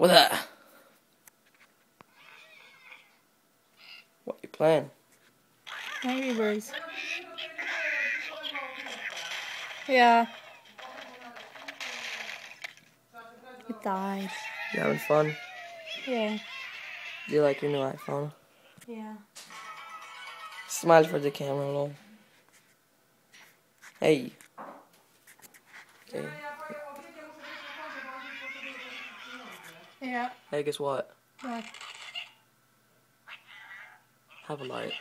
What that? What you playing? Angry Birds. Yeah. It died. You having fun? Yeah. Do you like your new iPhone? Yeah. Smile for the camera, lol. Hey. Okay. Yeah. Hey, guess what? But Have a light.